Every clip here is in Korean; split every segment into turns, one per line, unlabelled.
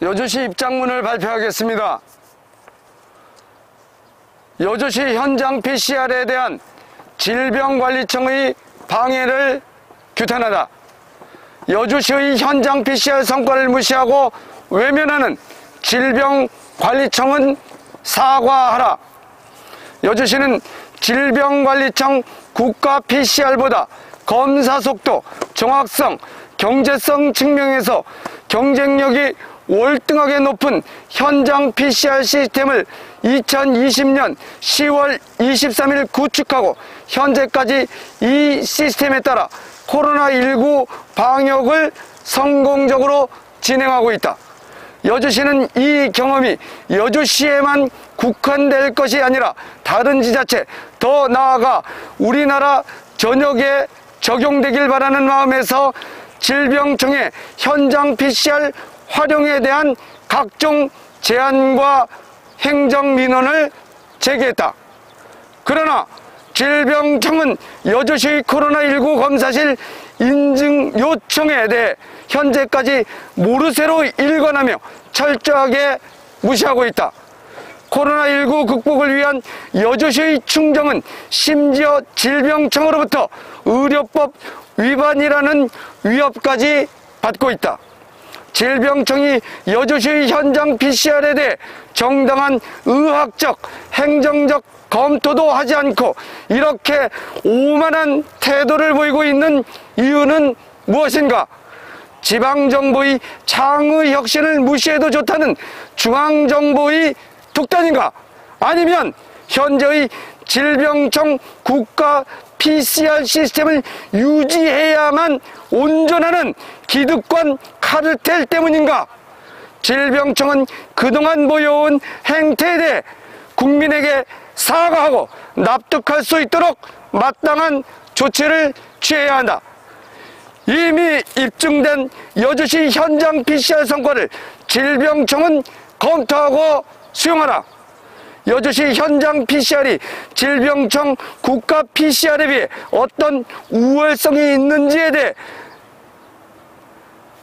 여주시 입장문을 발표하겠습니다. 여주시 현장 PCR에 대한 질병관리청의 방해를 규탄하다. 여주시의 현장 PCR 성과를 무시하고 외면하는 질병관리청은 사과하라. 여주시는 질병관리청 국가 PCR보다 검사 속도, 정확성, 경제성 측면에서 경쟁력이 월등하게 높은 현장 PCR 시스템을 2020년 10월 23일 구축하고 현재까지 이 시스템에 따라 코로나19 방역을 성공적으로 진행하고 있다. 여주시는 이 경험이 여주시에만 국한될 것이 아니라 다른 지자체 더 나아가 우리나라 전역에 적용되길 바라는 마음에서 질병청의 현장 PCR 활용에 대한 각종 제안과 행정민원을 제기했다. 그러나 질병청은 여주시 코로나19 검사실 인증 요청에 대해 현재까지 모르쇠로 일관하며 철저하게 무시하고 있다. 코로나19 극복을 위한 여주시의 충정은 심지어 질병청으로부터 의료법 위반이라는 위협까지 받고 있다. 질병청이 여주시 현장 PCR에 대해 정당한 의학적, 행정적 검토도 하지 않고 이렇게 오만한 태도를 보이고 있는 이유는 무엇인가? 지방정부의 창의 혁신을 무시해도 좋다는 중앙정부의 독단인가? 아니면 현재의 질병청 국가 PCR 시스템을 유지해야만 온전하는 기득권 카르텔 때문인가? 질병청은 그동안 보여온 행태에 대해 국민에게 사과하고 납득할 수 있도록 마땅한 조치를 취해야 한다. 이미 입증된 여주시 현장 PCR 성과를 질병청은 검토하고 수용하라. 여주시 현장 PCR이 질병청 국가 PCR에 비해 어떤 우월성이 있는지에 대해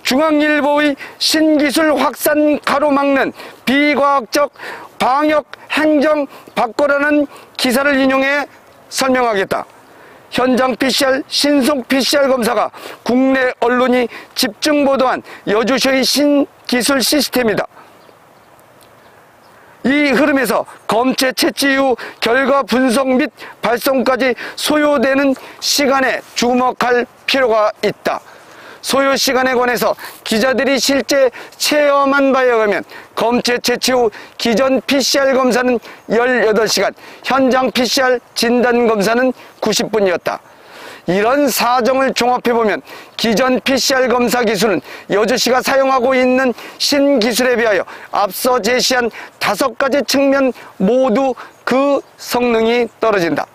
중앙일보의 신기술 확산 가로막는 비과학적 방역 행정 바꿔라는 기사를 인용해 설명하겠다. 현장 PCR, 신속 PCR 검사가 국내 언론이 집중 보도한 여주시의 신기술 시스템이다. 이 흐름에서 검체 채취 이후 결과 분석 및 발송까지 소요되는 시간에 주목할 필요가 있다. 소요 시간에 관해서 기자들이 실제 체험한 바에 의하면 검체 채취 후 기존 PCR 검사는 18시간, 현장 PCR 진단 검사는 90분이었다. 이런 사정을 종합해보면 기존 PCR 검사 기술은 여주시가 사용하고 있는 신기술에 비하여 앞서 제시한 다섯 가지 측면 모두 그 성능이 떨어진다.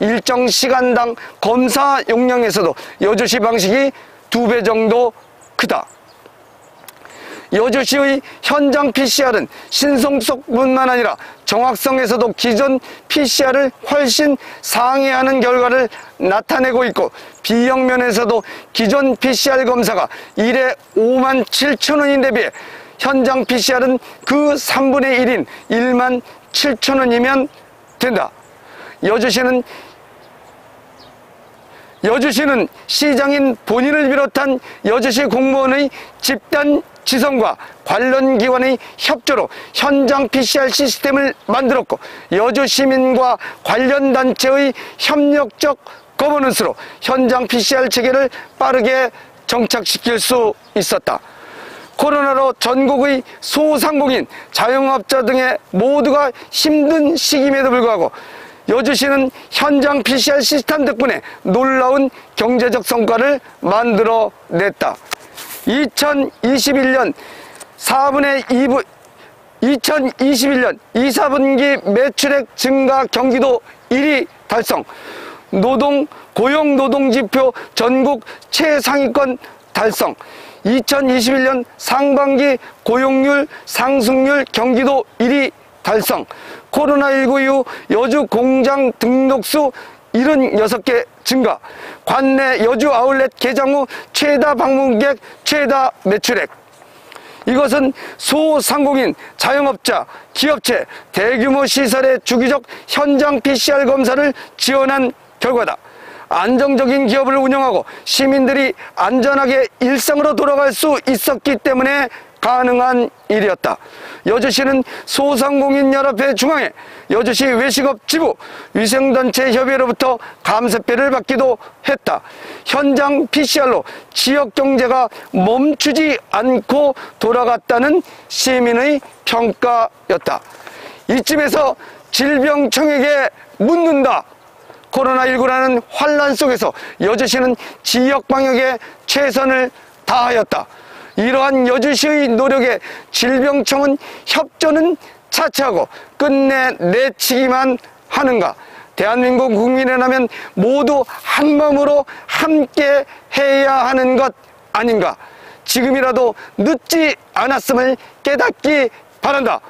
일정 시간당 검사 용량에서도 여주시 방식이 두 배 정도 크다. 여주시의 현장 PCR은 신속성뿐만 아니라 정확성에서도 기존 PCR을 훨씬 상회하는 결과를 나타내고 있고 비용 면에서도 기존 PCR 검사가 1에 5만 7천 원인데 비해 현장 PCR은 그 3분의 1인 1만 7천 원이면 된다. 여주시는 여주시는 시장인 본인을 비롯한 여주시 공무원의 집단 지성과 관련 기관의 협조로 현장 PCR 시스템을 만들었고 여주 시민과 관련 단체의 협력적 거버넌스로 현장 PCR 체계를 빠르게 정착시킬 수 있었다. 코로나로 전국의 소상공인, 자영업자 등의 모두가 힘든 시기임에도 불구하고 여주시는 현장 PCR 시스템 덕분에 놀라운 경제적 성과를 만들어냈다. 2021년 4분의 2분 2021년 2, 4분기 매출액 증가 경기도 1위 달성. 노동 고용 노동 지표 전국 최상위권 달성. 2021년 상반기 고용률 상승률 경기도 1위 달성 코로나19 이후 여주 공장 등록수 76개 증가 관내 여주 아울렛 개장 후 최다 방문객 최다 매출액 이것은 소상공인, 자영업자, 기업체, 대규모 시설의 주기적 현장 PCR 검사를 지원한 결과다. 안정적인 기업을 운영하고 시민들이 안전하게 일상으로 돌아갈 수 있었기 때문에 가능한 일이었다. 여주시는 소상공인연합회 중앙회, 여주시 외식업 지부, 위생단체 협의회로부터 감사패를 받기도 했다. 현장 PCR로 지역 경제가 멈추지 않고 돌아갔다는 시민의 평가였다. 이쯤에서 질병청에게 묻는다. 코로나19라는 환란 속에서 여주시는 지역 방역에 최선을 다하였다. 이러한 여주시의 노력에 질병청은 협조는 차치하고 끝내 내치기만 하는가? 대한민국 국민이라면 모두 한 마음으로 함께 해야 하는 것 아닌가? 지금이라도 늦지 않았음을 깨닫기 바란다.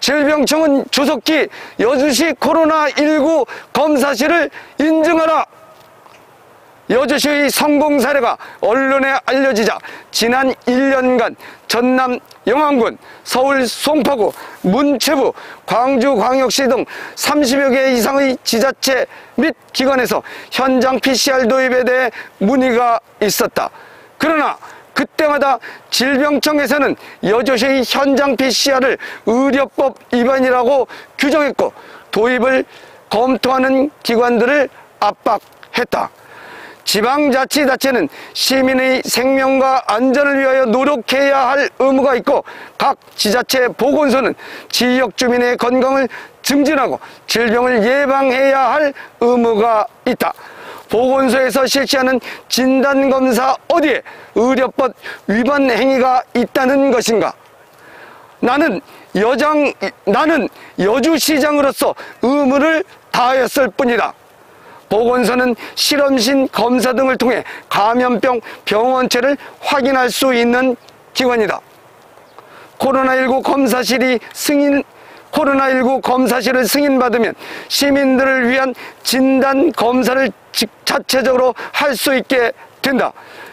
질병청은 조속히 여주시 코로나19 검사실을 인증하라. 여주시의 성공 사례가 언론에 알려지자 지난 1년간 전남 영암군, 서울 송파구, 문체부, 광주광역시 등 30여 개 이상의 지자체 및 기관에서 현장 PCR 도입에 대해 문의가 있었다. 그러나 그때마다 질병청에서는 여주시의 현장 PCR을 의료법 위반이라고 규정했고 도입을 검토하는 기관들을 압박했다. 지방자치단체는 시민의 생명과 안전을 위하여 노력해야 할 의무가 있고 각 지자체 보건소는 지역 주민의 건강을 증진하고 질병을 예방해야 할 의무가 있다. 보건소에서 실시하는 진단검사 어디에 의료법 위반 행위가 있다는 것인가? 나는 여장, 나는 여주시장으로서 의무를 다하였을 뿐이다. 보건소는 실험신 검사 등을 통해 감염병 병원체를 확인할 수 있는 기관이다. 코로나19 검사실이 승인 코로나19 검사실을 승인받으면 시민들을 위한 진단 검사를 자체적으로 할 수 있게 된다.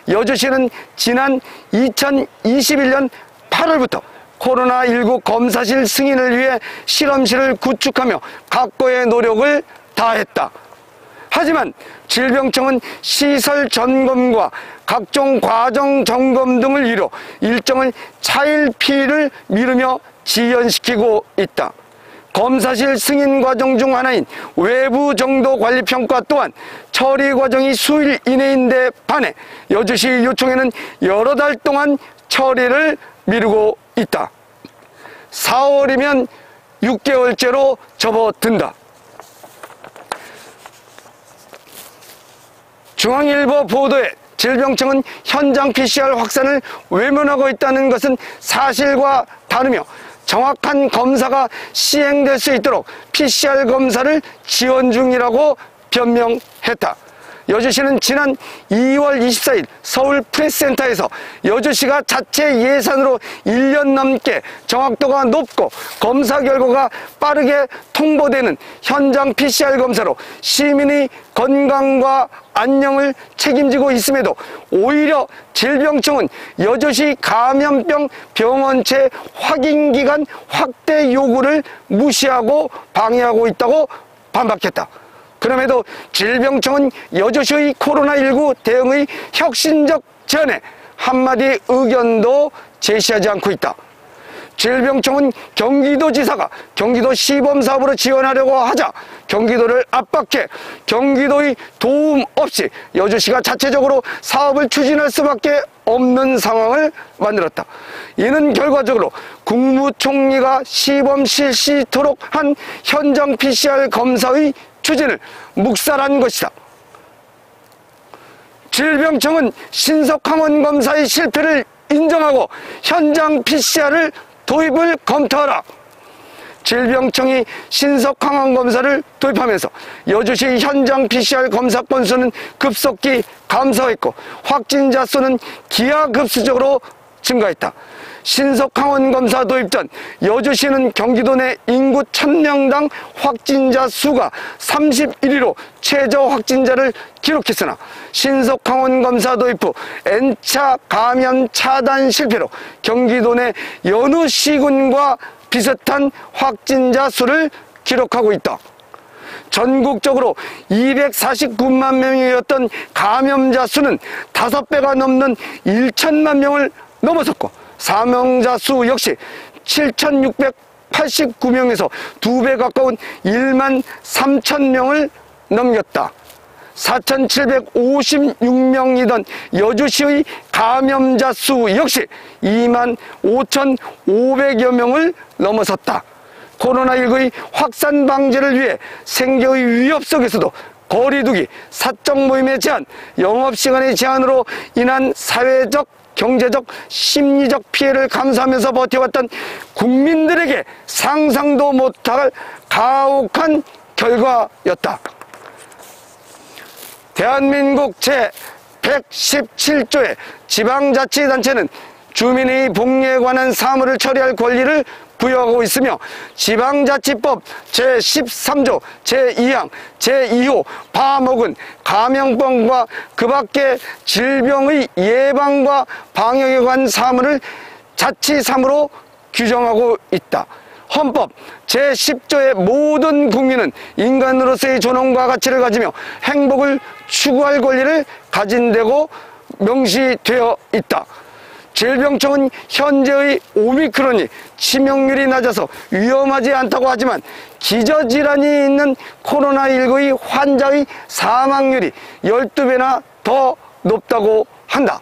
여주시는 지난 2021년 8월부터 코로나19 검사실 승인을 위해 실험실을 구축하며 각고의 노력을 다했다. 하지만 질병청은 시설 점검과 각종 과정 점검 등을 이뤄 일정을 차일피일을 미루며 지연시키고 있다. 검사실 승인 과정 중 하나인 외부 정도 관리 평가 또한 처리 과정이 수일 이내인데 반해 여주시 요청에는 여러 달 동안 처리를 미루고 있다. 4월이면 6개월째로 접어든다. 중앙일보 보도에 질병청은 현장 PCR 확산을 외면하고 있다는 것은 사실과 다르며 정확한 검사가 시행될 수 있도록 PCR 검사를 지원 중이라고 변명했다. 여주시는 지난 2월 24일 서울 프레스센터에서 여주시가 자체 예산으로 1년 넘게 정확도가 높고 검사 결과가 빠르게 통보되는 현장 PCR 검사로 시민의 건강과 안녕을 책임지고 있음에도 오히려 질병청은 여주시 감염병 병원체 확인 기간 확대 요구를 무시하고 방해하고 있다고 반박했다. 그럼에도 질병청은 여주시의 코로나19 대응의 혁신적 제안에 한마디 의견도 제시하지 않고 있다. 질병청은 경기도지사가 경기도 시범사업으로 지원하려고 하자 경기도를 압박해 경기도의 도움 없이 여주시가 자체적으로 사업을 추진할 수밖에 없는 상황을 만들었다. 이는 결과적으로 국무총리가 시범 실시토록 한 현장 PCR 검사의 추진을 묵살한 것이다. 질병청은 신속항원 검사의 실패를 인정하고 현장 PCR을 도입을 검토하라. 질병청이 신속 항원 검사를 도입하면서 여주시 현장 PCR 검사 건수는 급속히 감소했고 확진자 수는 기하급수적으로 증가했다. 신속 항원 검사 도입 전 여주시는 경기도 내 인구 1000명당 확진자 수가 31위로 최저 확진자를 기록했으나 신속 항원 검사 도입 후 N차 감염 차단 실패로 경기도 내 여느 시군과 비슷한 확진자 수를 기록하고 있다. 전국적으로 249만 명이었던 감염자 수는 5배가 넘는 1천만 명을 넘어섰고 사망자 수 역시 7,689명에서 2배 가까운 1만 3천 명을 넘겼다. 4,756명이던 여주시의 감염자 수 역시 2만 5,500여 명을 넘어섰다. 코로나19의 확산 방지를 위해 생계의 위협 속에서도 거리두기, 사적 모임의 제한, 영업시간의 제한으로 인한 사회적, 경제적, 심리적 피해를 감수하면서 버텨왔던 국민들에게 상상도 못할 가혹한 결과였다. 대한민국 제 117조의 지방자치단체는 주민의 복리에 관한 사무를 처리할 권리를 부여하고 있으며 지방자치법 제13조 제2항 제2호 파목은 감염병과 그 밖의 질병의 예방과 방역에 관한 사무를 자치사무로 규정하고 있다. 헌법 제10조의 모든 국민은 인간으로서의 존엄과 가치를 가지며 행복을 추구할 권리를 가진다고 명시되어 있다. 질병청은 현재의 오미크론이 치명률이 낮아서 위험하지 않다고 하지만 기저질환이 있는 코로나19의 환자의 사망률이 12배나 더 높다고 한다.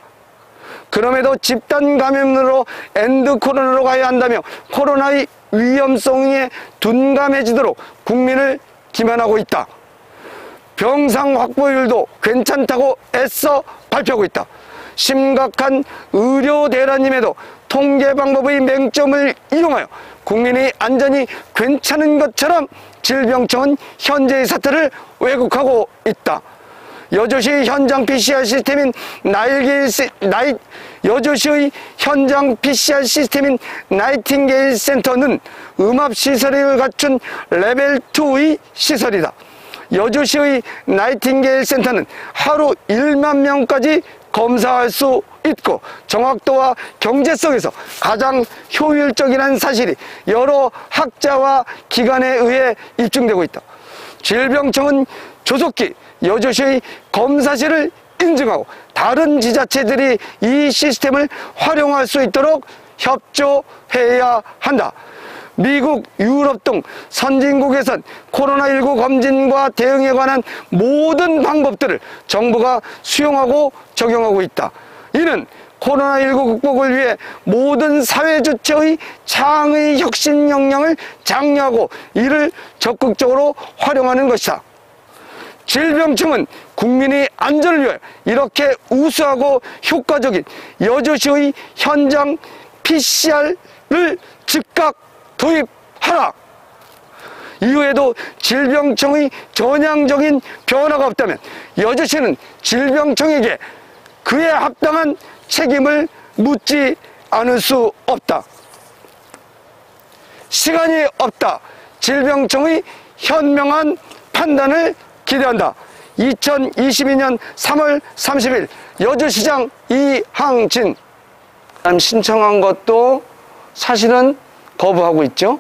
그럼에도 집단 감염으로 end 코로나로 가야 한다며 코로나의 위험성에 둔감해지도록 국민을 기만하고 있다. 병상 확보율도 괜찮다고 애써 발표하고 있다. 심각한 의료 대란임에도 통계 방법의 맹점을 이용하여 국민의 안전이 괜찮은 것처럼 질병청은 현재의 사태를 왜곡하고 있다. 여주시 현장 PCR 시스템인 나일게일 시, 나이, 여주시의 현장 PCR 시스템인 나이팅게일 센터는 음압 시설을 갖춘 레벨 2의 시설이다. 여주시의 나이팅게일 센터는 하루 1만 명까지 검사할 수 있고 정확도와 경제성에서 가장 효율적이라는 사실이 여러 학자와 기관에 의해 입증되고 있다. 질병청은 조속히 여주시의 검사실을 인증하고 다른 지자체들이 이 시스템을 활용할 수 있도록 협조해야 한다. 미국, 유럽 등 선진국에선 코로나19 검진과 대응에 관한 모든 방법들을 정부가 수용하고 적용하고 있다. 이는 코로나19 극복을 위해 모든 사회 주체의 창의 혁신 역량을 장려하고 이를 적극적으로 활용하는 것이다. 질병청은 국민의 안전을 위해 이렇게 우수하고 효과적인 여주시의 현장 PCR을 즉각 도입하라. 이후에도 질병청의 전향적인 변화가 없다면 여주시는 질병청에게 그에 합당한 책임을 묻지 않을 수 없다. 시간이 없다. 질병청의 현명한 판단을 기대한다. 2022년 3월 30일 여주시장 이항진 신청한 것도 사실은 거부하고 있죠.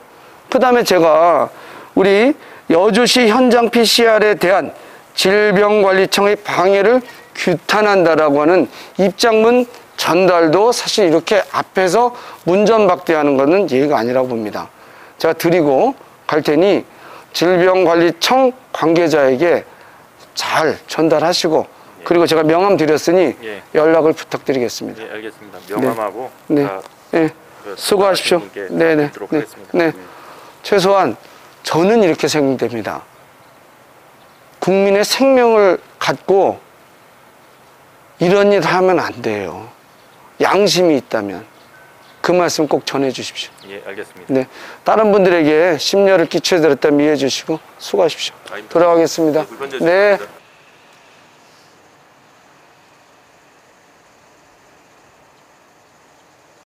그 다음에 제가 우리 여주시 현장 PCR에 대한 질병관리청의 방해를 규탄한다라고 하는 입장문 전달도 사실 이렇게 앞에서 문전박대하는 것은 예의가 아니라고 봅니다. 제가 드리고 갈 테니 질병관리청 관계자에게 잘 전달하시고 그리고 제가 명함 드렸으니
예.
연락을 부탁드리겠습니다.
예, 알겠습니다. 명함하고
네.
다
네.
그
수고하십시오. 네네.
드리도록
네.
하겠습니다.
네. 최소한 저는 이렇게 생각됩니다. 국민의 생명을 갖고 이런 일 하면 안 돼요. 양심이 있다면 그 말씀 꼭 전해 주십시오.
예, 알겠습니다.
네. 다른 분들에게 심려를 끼쳐드렸다면 이해해 주시고 수고하십시오. 돌아가겠습니다.
네,